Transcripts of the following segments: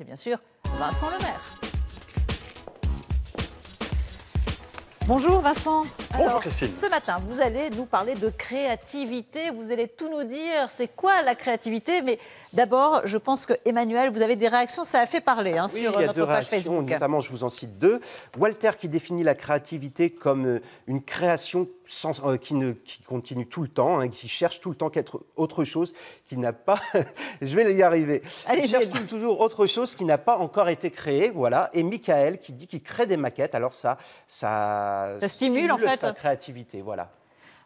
C'est bien sûr Vincent Lemaire. Bonjour Vincent. Bonjour Christine. Ce matin, vous allez nous parler de créativité. Vous allez tout nous dire. C'est quoi la créativité? Mais d'abord, je pense que Emmanuel, vous avez des réactions. Ça a fait parler hein, Oui, sur il y a notre deux page réactions, Facebook. notamment, je vous en cite deux. Walter qui définit la créativité comme euh, une création sans- euh, qui, ne, qui continue tout le temps, hein, qui cherche tout le temps qu'être autre chose, qui n'a pas... je vais y arriver. Allez, il cherche toujours autre chose qui n'a pas encore été créé, voilà. Et Michael qui dit qu'il crée des maquettes, alors ça... Ça, Ça stimule, en fait. sa créativité, voilà.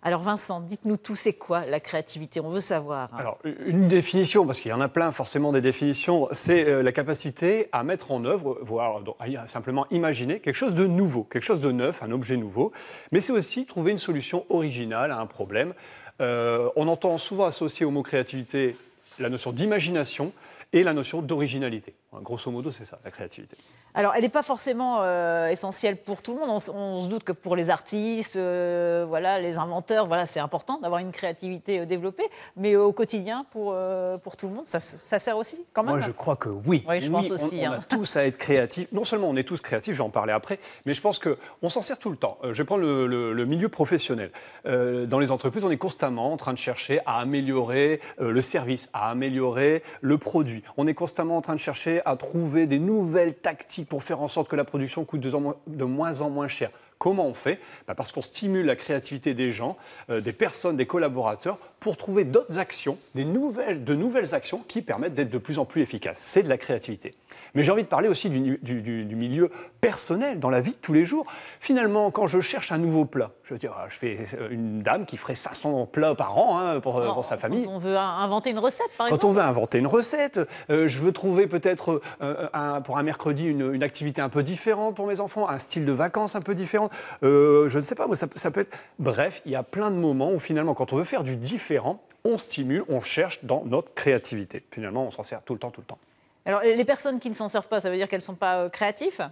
Alors Vincent, dites-nous tout, c'est quoi la créativité On veut savoir. hein. Alors, une définition, parce qu'il y en a plein forcément des définitions, c'est euh, la capacité à mettre en œuvre, voire donc, à simplement imaginer quelque chose de nouveau, quelque chose de neuf, un objet nouveau. Mais c'est aussi trouver une solution originale à un problème. Euh, on entend souvent associer au mot créativité la notion d'imagination et la notion d'originalité. Grosso modo, c'est ça, la créativité. Alors, elle n'est pas forcément euh, essentielle pour tout le monde. On, se doute que pour les artistes, euh, voilà, les inventeurs, voilà, c'est important d'avoir une créativité euh, développée. Mais au quotidien, pour, pour tout le monde, ça, sert aussi quand même. Moi, je crois que oui. Oui, je pense on- aussi, On, hein. a tous à être créatifs. Non seulement on est tous créatifs, j'en parlais après, mais je pense qu'on s'en sert tout le temps. Je vais prendre le, le- le milieu professionnel. Dans les entreprises, on est constamment en train de chercher à améliorer le service, à améliorer le produit. On est constamment en train de chercher à trouver des nouvelles tactiques pour faire en sorte que la production coûte de, moins en moins cher. Comment on fait Bah, Parce qu'on stimule la créativité des gens, euh, des personnes, des collaborateurs, pour trouver d'autres actions, des nouvelles, de nouvelles actions qui permettent d'être de plus en plus efficaces. C'est de la créativité. Mais j'ai envie de parler aussi du, du- du- du milieu personnel, dans la vie de tous les jours. Finalement, quand je cherche un nouveau plat, je veux dire, je fais euh, une dame qui ferait 500 plats par an hein, pour, Non, pour sa famille. Quand on veut in- inventer une recette, par Quand exemple. on veut inventer une recette, euh, je veux trouver peut-être euh, un- pour un mercredi une, une activité un peu différente pour mes enfants, un style de vacances un peu différent. Euh, je ne sais pas, moi, ça, peut- ça peut être. Bref, il y a plein de moments où finalement, quand on veut faire du différent, on stimule, on cherche dans notre créativité. Finalement, on s'en sert tout le temps, tout le temps. Alors, les personnes qui ne s'en servent pas, ça veut dire qu'elles ne sont pas euh, créatives?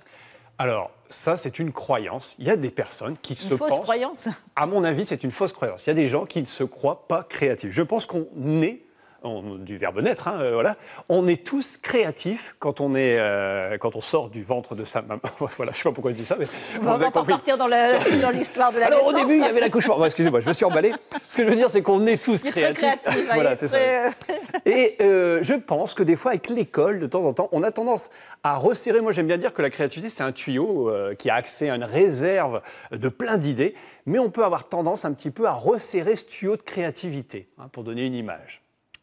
Alors, ça, c'est une croyance. Il y a des personnes qui Une se fausse pensent. croyance? À mon avis, c'est une fausse croyance. Il y a des gens qui ne se croient pas créatifs. Je pense qu'on est, on- du verbe naître, hein, euh, voilà, on est tous créatifs quand on, est, euh, quand on sort du ventre de sa maman. voilà, je ne sais pas pourquoi je dis ça, mais On vous va pas repartir dans l'histoire de la Alors au début, il y avait l'accouchement. Bon, Excusez-moi, je me suis emballé. Ce que je veux dire, c'est qu'on est tous Il est très créatifs. créatif. hein, il voilà, est c'est ça. très, euh, Et euh, je pense que des fois, avec l'école, de temps en temps, on a tendance à resserrer. Moi, j'aime bien dire que la créativité, c'est un tuyau euh, qui a accès à une réserve de plein d'idées, mais on peut avoir tendance un petit peu à resserrer ce tuyau de créativité, hein, pour donner une image.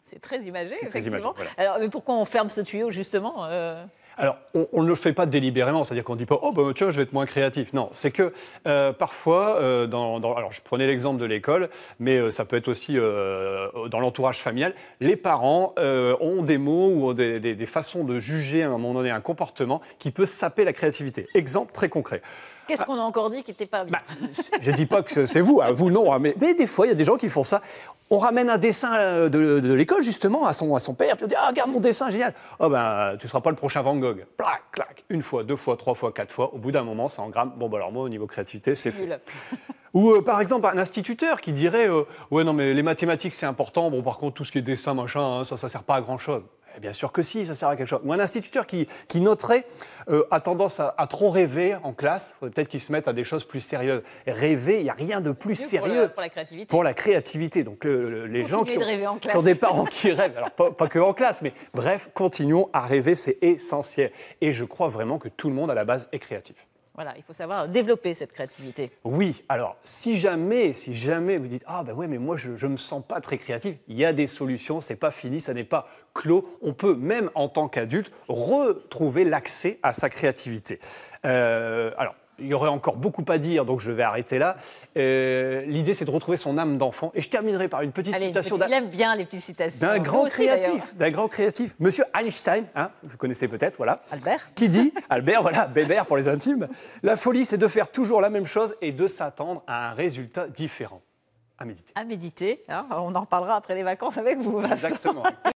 C'est très imagé, C'est très effectivement. imagé, Alors, mais pourquoi on ferme ce tuyau, justement euh, Alors, on, ne le fait pas délibérément, c'est-à-dire qu'on ne dit pas oh ben tiens je vais être moins créatif. Non, c'est que euh, parfois, euh, dans, dans- alors je prenais l'exemple de l'école, mais euh, ça peut être aussi dans l'entourage familial. Les parents ont des mots ou ont des, des- des façons de juger à un moment donné un comportement qui peut saper la créativité. Exemple très concret. Qu'est-ce qu'on a encore dit qui n'était pas bien Bah, je ne dis pas que c'est- vous, hein, vous non, hein, mais, mais des fois, il y a des gens qui font ça. On ramène un dessin euh, de, de l'école, justement, à son, à son père, puis on dit Ah, regarde mon dessin, génial. Oh, ben, tu ne seras pas le prochain Van Gogh. Plac, clac, une fois, deux fois, trois fois, quatre fois. Au bout d'un moment, ça engramme. Bon, bah, alors moi, au niveau créativité, c'est fait. Ou euh, par exemple, un instituteur qui dirait euh, Ouais, non, mais les mathématiques, c'est important. Bon, par contre, tout ce qui est dessin, machin, hein, ça, ça ne sert pas à grand-chose. Eh bien sûr que si, ça sert à quelque chose. Ou un instituteur qui, qui noterait euh, a tendance à, à trop rêver en classe. Peut-être qu'il se mette à des choses plus sérieuses. Rêver, il n'y a rien de plus pour sérieux pour la créativité. pour la créativité. Donc le- le- les gens qui ont des parents qui rêvent, alors pas, pas que en classe, mais bref, continuons à rêver, c'est essentiel. Et je crois vraiment que tout le monde à la base est créatif. Voilà, il faut savoir développer cette créativité. Oui, alors si jamais, si jamais vous dites ah ben ouais mais moi je ne me sens pas très créatif, il y a des solutions, c'est pas fini, ça n'est pas clos. On peut même en tant qu'adulte retrouver l'accès à sa créativité. Euh, alors il y aurait encore beaucoup à dire, donc je vais arrêter là. Euh, L'idée, c'est de retrouver son âme d'enfant. Et je terminerai par une petite Allez, une citation petite- d'un- il aime bien les petites citations. d'un Vous grand aussi, créatif, d'un grand créatif, Monsieur Einstein, hein, vous connaissez peut-être, voilà, Albert qui dit, Albert, voilà, Bébert pour les intimes, la folie, c'est de faire toujours la même chose et de s'attendre à un résultat différent. À méditer. à méditer. hein. On en reparlera après les vacances avec vous, Vincent. Exactement.